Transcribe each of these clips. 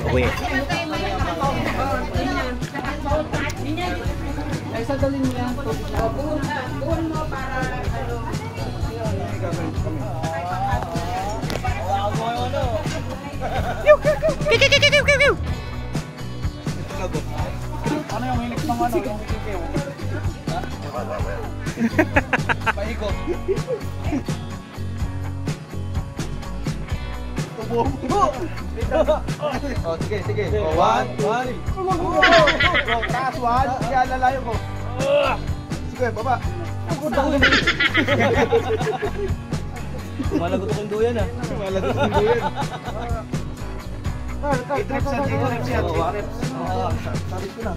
makauwi. you, sadalin mo yan. Buhon Oh, sige, sige. Oh, one, one. Oh, taas, one. Kaya lalayo ko. Sige, baba. Malagot akong duyan ah. Malagot ng duyan. Trips yan, trips yan, trips. Sabi ko na.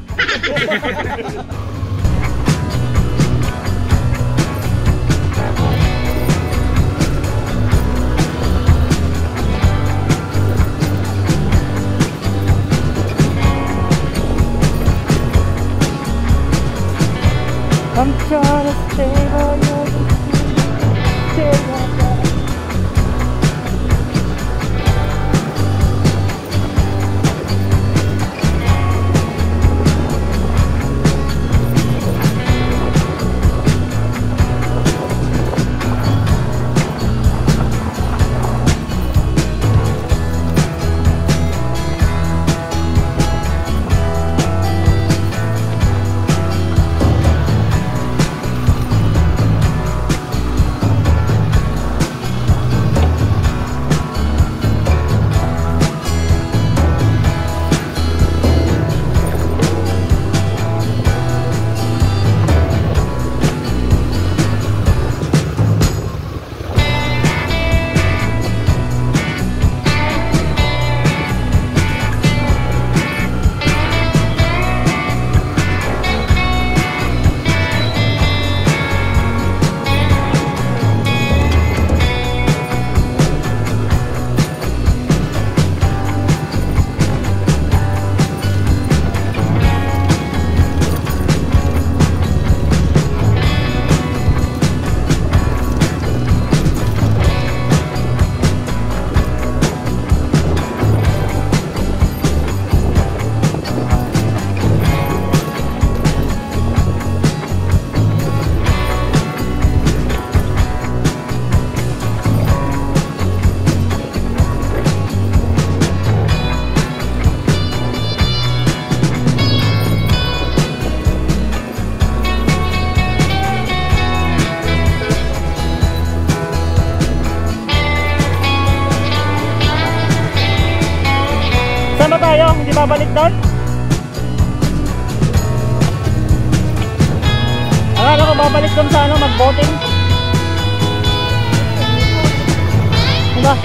Babalik doon? Akala ko babalik doon sa ano, mag-boating. Diba?